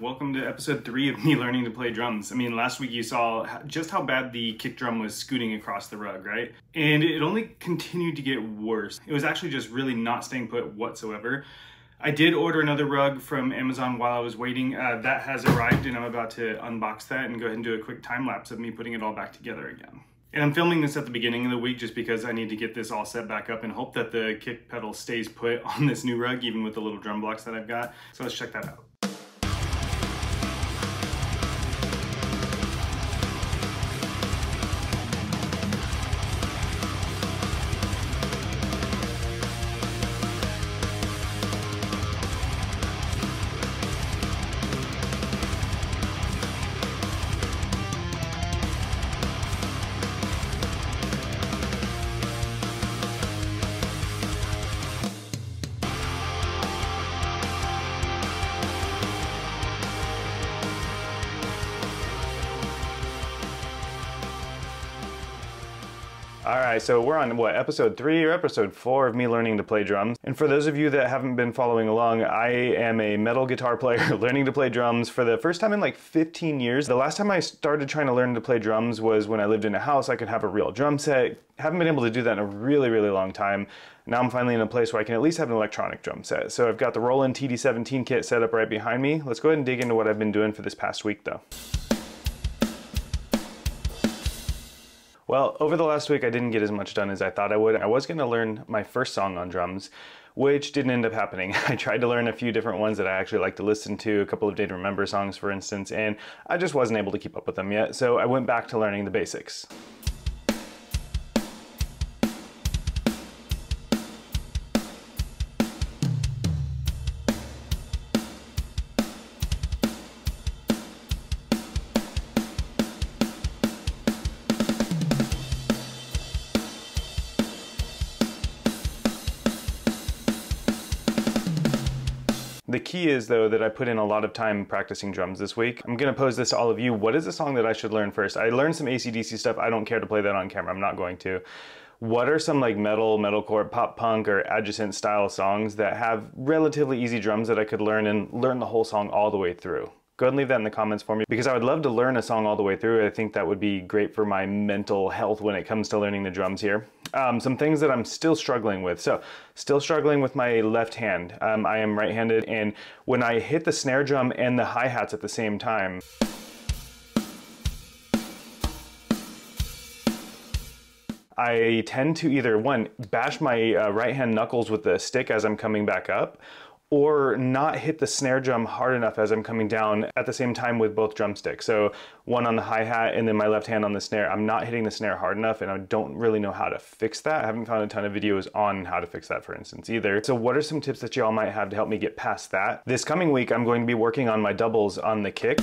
Welcome to episode three of me learning to play drums. I mean, last week you saw just how bad the kick drum was scooting across the rug, right? And it only continued to get worse. It was actually just really not staying put whatsoever. I did order another rug from Amazon while I was waiting. Uh, that has arrived and I'm about to unbox that and go ahead and do a quick time lapse of me putting it all back together again. And I'm filming this at the beginning of the week just because I need to get this all set back up and hope that the kick pedal stays put on this new rug, even with the little drum blocks that I've got. So let's check that out. All right, so we're on what, episode three or episode four of me learning to play drums. And for those of you that haven't been following along, I am a metal guitar player learning to play drums for the first time in like 15 years. The last time I started trying to learn to play drums was when I lived in a house. I could have a real drum set. Haven't been able to do that in a really, really long time. Now I'm finally in a place where I can at least have an electronic drum set. So I've got the Roland TD17 kit set up right behind me. Let's go ahead and dig into what I've been doing for this past week though. Well, over the last week, I didn't get as much done as I thought I would. I was going to learn my first song on drums, which didn't end up happening. I tried to learn a few different ones that I actually like to listen to, a couple of Day to Remember songs, for instance, and I just wasn't able to keep up with them yet, so I went back to learning the basics. The key is though that I put in a lot of time practicing drums this week. I'm gonna pose this to all of you. What is a song that I should learn first? I learned some ACDC stuff. I don't care to play that on camera. I'm not going to. What are some like metal, metalcore, pop punk, or adjacent style songs that have relatively easy drums that I could learn and learn the whole song all the way through? Go ahead and leave that in the comments for me because I would love to learn a song all the way through. I think that would be great for my mental health when it comes to learning the drums here. Um, some things that I'm still struggling with. So, still struggling with my left hand. Um, I am right handed, and when I hit the snare drum and the hi hats at the same time, I tend to either one, bash my uh, right hand knuckles with the stick as I'm coming back up, or not hit the snare drum hard enough as I'm coming down at the same time with both drumsticks. So one on the hi-hat and then my left hand on the snare. I'm not hitting the snare hard enough and I don't really know how to fix that. I haven't found a ton of videos on how to fix that for instance either. So what are some tips that y'all might have to help me get past that? This coming week I'm going to be working on my doubles on the kick.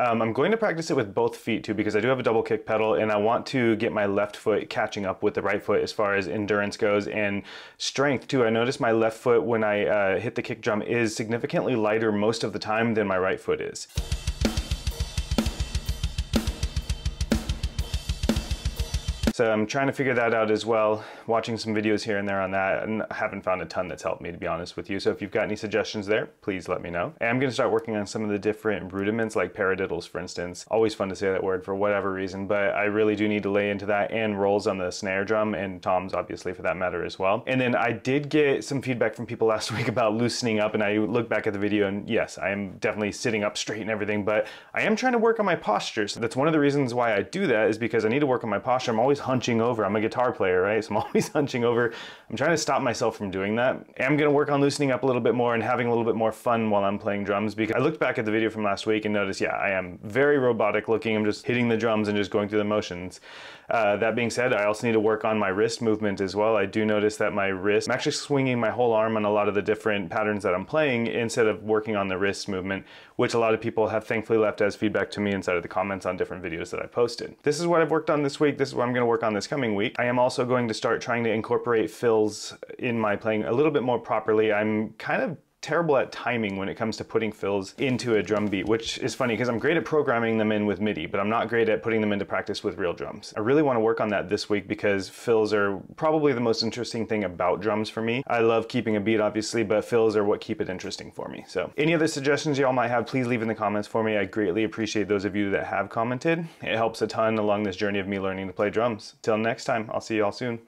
Um, I'm going to practice it with both feet too because I do have a double kick pedal and I want to get my left foot catching up with the right foot as far as endurance goes and strength too. I notice my left foot when I uh, hit the kick drum is significantly lighter most of the time than my right foot is. So I'm trying to figure that out as well, watching some videos here and there on that, and I haven't found a ton that's helped me to be honest with you. So if you've got any suggestions there, please let me know. And I'm gonna start working on some of the different rudiments like paradiddles for instance. Always fun to say that word for whatever reason, but I really do need to lay into that and rolls on the snare drum and toms obviously for that matter as well. And then I did get some feedback from people last week about loosening up and I look back at the video and yes, I am definitely sitting up straight and everything, but I am trying to work on my posture. So that's one of the reasons why I do that is because I need to work on my posture. I'm always hunching over. I'm a guitar player, right? So I'm always hunching over. I'm trying to stop myself from doing that. I'm gonna work on loosening up a little bit more and having a little bit more fun while I'm playing drums because I looked back at the video from last week and noticed, yeah, I am very robotic looking. I'm just hitting the drums and just going through the motions. Uh, that being said, I also need to work on my wrist movement as well. I do notice that my wrist, I'm actually swinging my whole arm on a lot of the different patterns that I'm playing instead of working on the wrist movement, which a lot of people have thankfully left as feedback to me inside of the comments on different videos that I posted. This is what I've worked on this week. This is what I'm going to work on this coming week. I am also going to start trying to incorporate fills in my playing a little bit more properly. I'm kind of terrible at timing when it comes to putting fills into a drum beat, which is funny because I'm great at programming them in with MIDI, but I'm not great at putting them into practice with real drums. I really want to work on that this week because fills are probably the most interesting thing about drums for me. I love keeping a beat, obviously, but fills are what keep it interesting for me. So any other suggestions y'all might have, please leave in the comments for me. I greatly appreciate those of you that have commented. It helps a ton along this journey of me learning to play drums. Till next time, I'll see y'all soon.